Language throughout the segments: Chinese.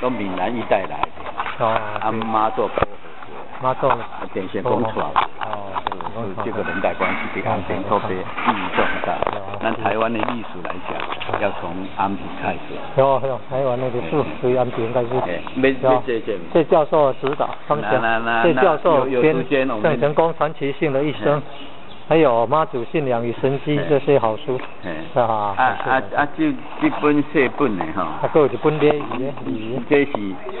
都闽南一带来的，哦，啊对。妈做妈祖，电线工出来的。哦，是这个人代关系对安平特别意义重大。那台湾的历史来讲，要从安平开始。有有，台湾的历史对安平开始。哎，要要这这。谢教授指导方向，谢教授编《郑成功传奇性的一生》，还有妈祖信仰与神迹这些好书。哎。啊啊啊！这这本写本的哈。啊，还有一本的。这是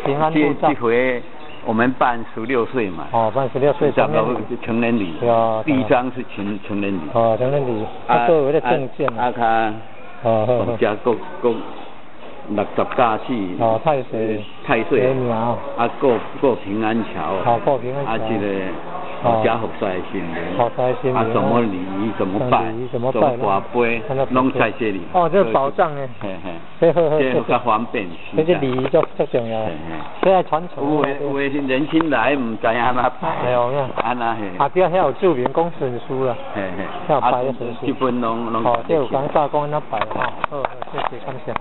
平安护照。这回。我们办十六岁嘛，哦，办十六岁成年礼，成人礼，第一张是成成人礼，哦，成人礼，啊，作为的证件啊，他，哦，皇家各各六十家去，哦，太岁，太岁，啊，过过平安桥，哦，过平安桥，啊，这个。哦，家福帅新年，好帅新年，啊，怎么礼仪，怎么拜，怎么拜，挂杯，弄在这里。哦，这是保障呢。嘿嘿。这呵呵。这较方便。这些礼仪就最重要。现在传承。有有诶，年轻来唔知安怎拜。哎呦，安那嘿。啊，底下还有著名公神书啦。嘿嘿。还有拜的神书。基本拢拢。哦，这有讲大公安那拜哈。好，谢谢感谢。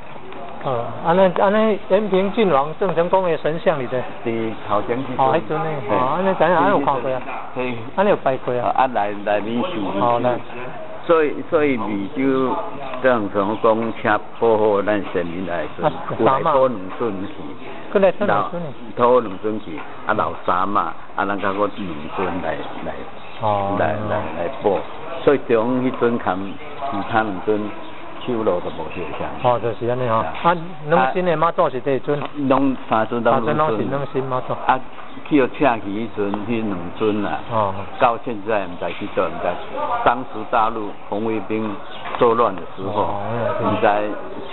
哦，安尼安尼延平郡王郑成功的神像里头。伫头前去。哦，迄阵呢，哦，安尼知影安有看过啊？嘿。安尼有拜过啊？啊，来来礼数。哦，来。所以所以湄洲郑成功请保护咱神明来说，有来讨两尊去。过来讨两尊呢？讨两尊去，啊老三嘛，啊咱甲我两尊来来。哦。来来来保，所以中迄尊看其他两尊。手路都无相像。哦，就是安尼吼。啊，两身的妈祖是第一尊。拢三尊都是两身妈祖。啊，去到请去迄阵，迄两尊啊。哦。到现在唔知去做，唔知。当时大陆红卫兵作乱的时候，唔知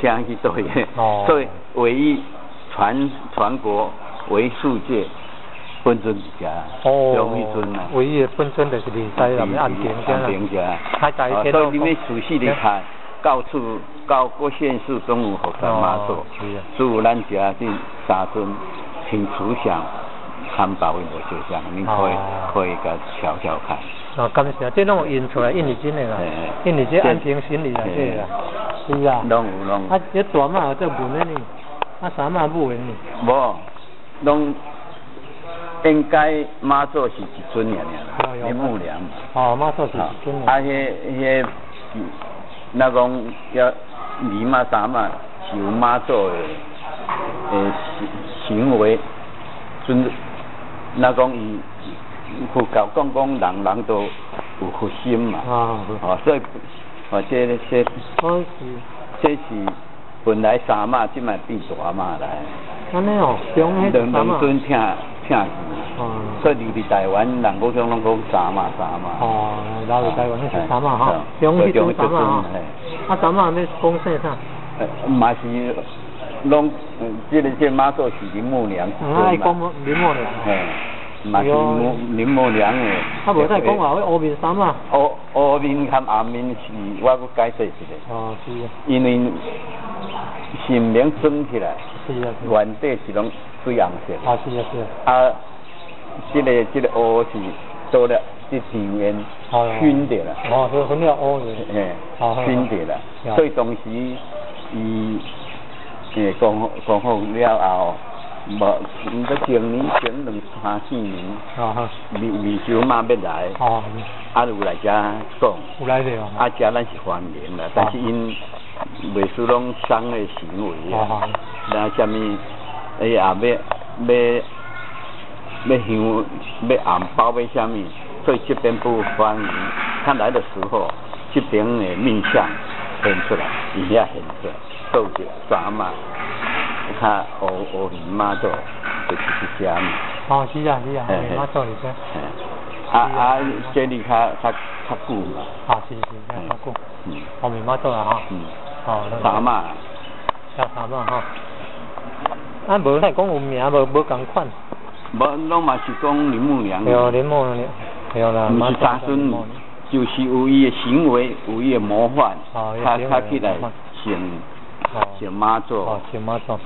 请去做嘢。哦。所以唯一全全国为世界本尊一家。哦。用一尊啊。唯一的本尊就是你在那边安平家。安平在天。所以你们的看。到处到各县市都有佛山妈祖，所以咱家这三尊请慈祥，含宝位无相像，你可以可以甲瞧瞧看。哦，感谢，这拢印出来印尼金的啦，印尼这安平行李啦，这啦，是啊。拢有拢。啊，这大这文的呢，啊，三马不文呢。无，拢应该妈祖是一尊娘娘，林木娘。哦，妈祖是一尊。啊，迄迄。那讲要二嘛三嘛是有妈做的诶行行为尊，那讲伊佛教讲讲人人都有佛心嘛，啊，哦，所以哦这这这是这是本来三嘛，即卖变大嘛来。安尼哦，两两尊听听字。哦。所以留伫台湾人讲讲拢讲三嘛三嘛。哦，留伫台湾迄是三嘛吼，中迄尊三嘛吼。啊，三嘛要讲啥啥？呃，嘛是拢，即个即妈祖是林木娘。啊，爱讲林木良。嘿，嘛是林林木良诶。啊，无再讲话，乌面三嘛。乌乌面含暗面是，我搁解释一下。哦，是啊。因为神明升起来。是啊。原底是拢水红色。啊，是啊，是啊。啊。这个这个乌是做了这场烟熏的了，哦，是熏了乌的，嘿，熏的了，所以当时伊诶讲讲好了后，无毋过前年前两三四年，未未收嘛要来，啊有来遮讲，有来着，啊遮咱是欢迎啦，但是因袂输拢伤的行为啊，那啥物哎呀要要。要香要红包要虾米，所以这边不欢迎。他来的时候，这边的面相显出来，伊也显出来，做者三嘛，看乌乌面妈祖就是这些嘛。哦，是啊是啊，妈祖里边。啊啊，这里较较较久嘛。啊是是，较久。嗯。乌面妈祖啊哈。嗯。哦。三嘛。叫三嘛哈。啊，无太讲有名，无无共款。无，拢嘛是讲林木良。对哦，林木良，对啦。毋是三孙，就是有伊的行为，有伊的模范，他他起来成成妈祖。哦，成妈祖。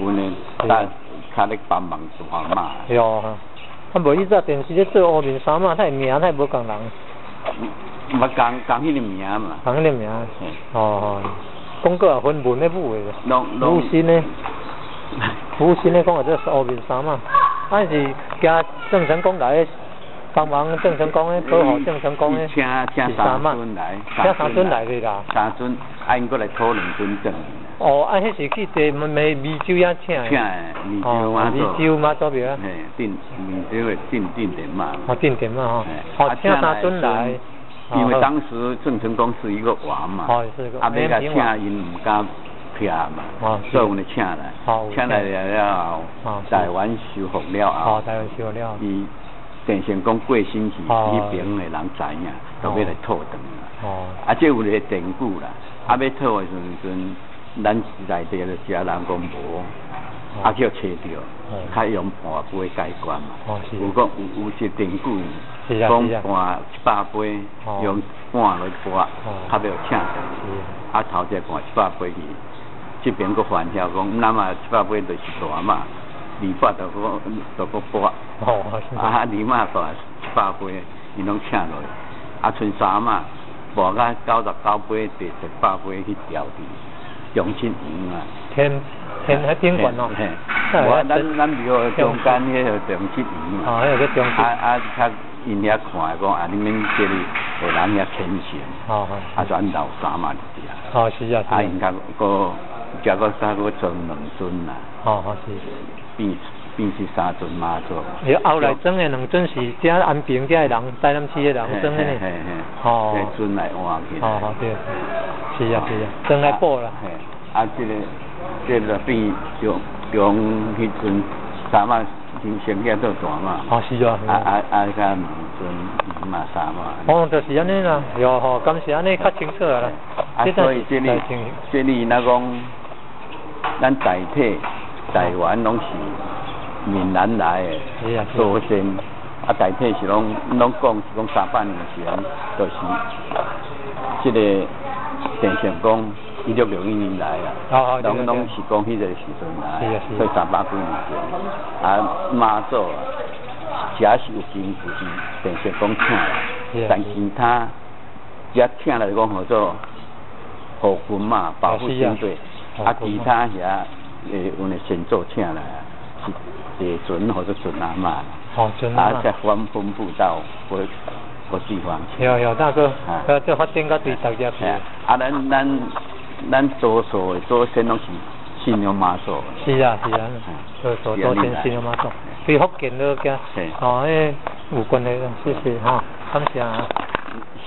有呢，他他咧帮忙大嘛。对哦，他无伊只电视咧做乌面衫嘛，他名他无共人。毋共共迄个名嘛。共迄个名。哦哦，广告也分文咧舞的。拢拢。新呢？服务新的讲或者是乌面衫嘛，啊是加郑成功来帮忙郑成功的保护郑成功的，请请三尊来，请三尊来的啦。三尊，啊因过来讨两尊证。哦，啊迄是去地咪咪米酒也请请米酒嘛米酒嘛做别啊。嘿，定米酒的定定点嘛。哦，定点嘛吼。哦，请三尊来。因为当时郑成功是一个王嘛。哦，是个。啊，别个请因唔敢撇嘛，所以我们请来。请来了后，台湾修复了后。哦，台湾修复了。伊电信讲过星期，迄边的人知影，都要来讨顿啦。哦。啊，即有个典故啦，啊，要讨的时阵。咱内地就食人讲无，啊叫找着，较用半杯解决嘛。有讲有有些典故，讲半一百杯用半来拨，较要请上。啊头一半一百杯去，这边个反晓讲，那么七百杯就是大嘛，二百就个就个拨。啊二嘛大七百杯，伊拢请落，啊剩三嘛，拨到九十九杯，第一百杯去调治。两千五啊！天天喺宾馆哦，我咱咱比如中间迄个两千五嘛，哦，迄个中间，啊啊，较因遐看讲啊，你们这里有人遐虔诚，哦啊转到三万只啊，哦是啊，啊因较个加个三个装两尊啦，哦哦是，变变是三尊妈祖。伊后来装的两尊是遮安平遮的人，台南市的人装的呢，哦，尊来换去，哦哦对。是啊是啊，真来报啦。嘿，啊，这个这个变用用迄阵三万先先起做大嘛。哦，是啊。啊啊啊！个两尊嘛三万。哦，就是安尼啦，哟吼，感谢安尼较清楚啦。啊，所以这里这里那讲，咱台体台湾拢是闽南来的，祖先啊，台体是拢拢讲是讲三百年前，就是这个。电线讲一六六一年来啊，拢拢是讲迄个时阵来，所以三百几年前，啊妈祖啊，假是有真有真，电线讲请来，但其他只请来讲叫做护军嘛，保护军队，啊其他遐诶，有咧先做请来啊，是地准或者准阿嘛，啊再分分布到各各地方。有有大哥，呃，这发展个对大家。啊，咱咱咱多数做先拢是信用马祖。是啊是啊，做数多先信用马祖，对福建都个，哦，诶，有关系的，谢谢哈，感谢啊。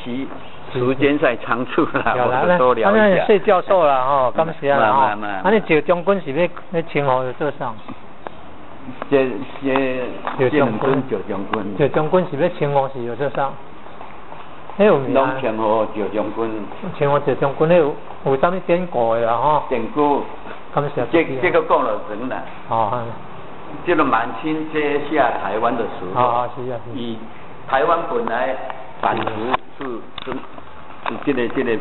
时时间在长处啦，我多聊一下。谢教授啦，吼，感谢啦，吼。啊，你赵将军是要要称号要做啥？这这赵将军，赵将军。赵将军是要称号是要做啥？拢称呼赵将军，称呼赵将军，有有啥物典故的啦吼？典故，这这个讲了真啦。哦。这个满清接下台湾的时候，啊是啊是。以台湾本来版图是是是这个这个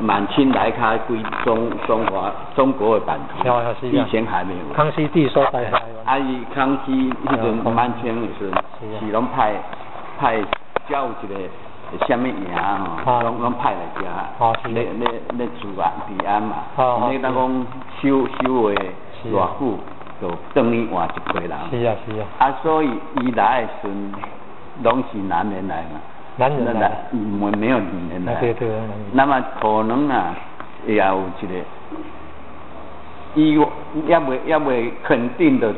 满清来开归中中华中国的版图，以前还没有。康熙帝所在台湾。啊，伊康熙迄阵满清的时，是拢派派教一个。什么名吼？拢拢派来遮，咧咧咧住啊，治安嘛。你当讲收收话偌久，就等于换一批人。是啊是啊。啊，所以伊来的时，拢是南人来嘛。男人来。没没有女人的。对对。那么可能啊，也有一个，伊也未也未肯定的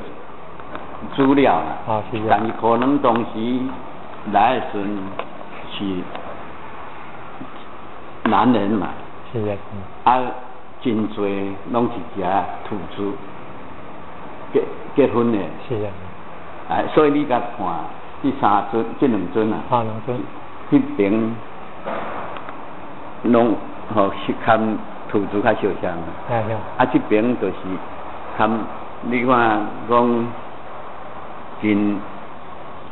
资料啦。啊是啊。但是可能当时来的时。是男人嘛，是啊，啊，真多拢是只土著结结婚的，是啊，哎，所以你甲看这三尊、这两尊啊，啊，两尊，迄边拢吼是看土著较小像，啊，啊，这边就是看你看讲真。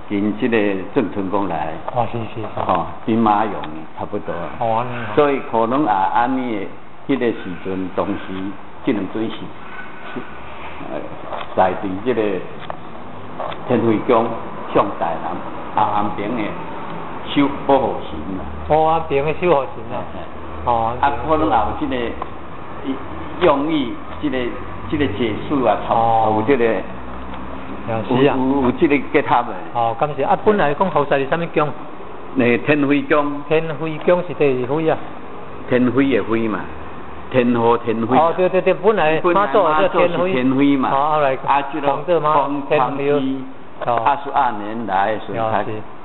跟这个郑成功来，哦是是，哦，兵马俑差不多，哦，所以可能也安尼的，迄个时阵当时这两尊是，呃，在伫这个天惠宫向台南啊安平的守保护神嘛，哦安平的守护神啊，哦，啊可能也有这个用意，这个这个解数啊，有这个，有有有这个给他们。哦，感谢啊，本来讲后山是啥物宫？那天辉宫。天辉宫是第二辉啊。天辉的辉嘛，天河天辉。哦，对对对，本来妈祖叫天辉。天辉嘛。好，来。啊，这个光天辉。二十二年来，所以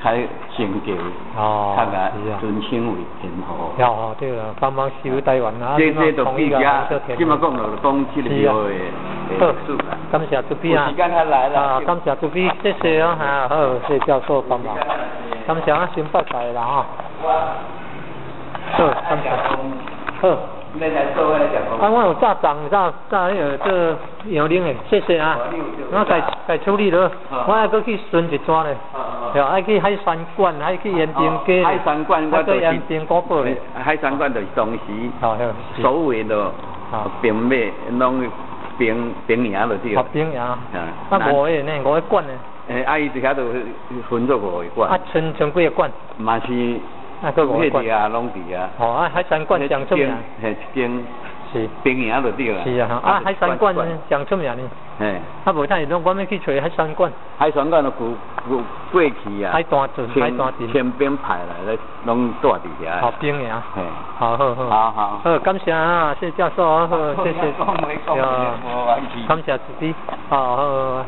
才才升级，他个尊称为天河。哦，对了，帮忙修台湾啊，这这都比较，今嘛讲了，讲起来就会好，感谢朱比啊，时间他来了，啊，感谢朱比，谢谢啊，哈，好，谢教授帮忙，感谢啊，先拜拜了哈，好，感谢，好。啊，我有炸账，炸炸那个这摇铃的，谢谢啊。我该该处理了，我还搁去顺一抓嘞。对，爱去海山馆，爱去延平街。海山馆我都是。延平古堡嘞。海山馆就是当时所谓的兵马，拢兵兵营就对。啊，兵营。啊，五个呢，五个馆呢。诶，啊，伊一下都分做五个馆。啊，剩剩几个馆？嘛是。啊，个馆啊，拢伫啊。哦，啊，海山馆上出名。嘿，一间是。兵营就对了。是啊，啊，海山馆上出名呢。嘿。啊，无太拢，我们去找海山馆。海山馆都古古过去啊。海大镇，海大镇。天兵派来咧，拢住伫遐。好兵呀。嘿。好好好。好好。好，感谢啊，谢谢教授啊，好，谢谢。啊。感谢主持，好好。